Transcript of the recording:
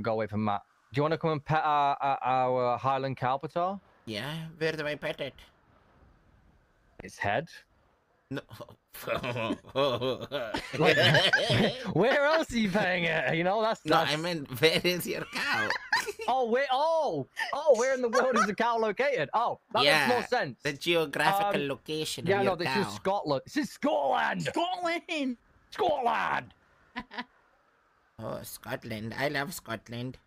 go away from Matt. Do you want to come and pet our, our, our Highland Calpatar? Yeah, where do I pet it? Its head. No. Like, where else are you petting it? You know, that's, no. I meant where is your cow? Oh, wait. Oh, oh, where in the world is the cow located? Oh, that Yeah, makes more sense. The geographical Um, location Yeah, of no, your this cow. is Scotland. This is Scotland. Scotland. Scotland. Oh, Scotland. I love Scotland.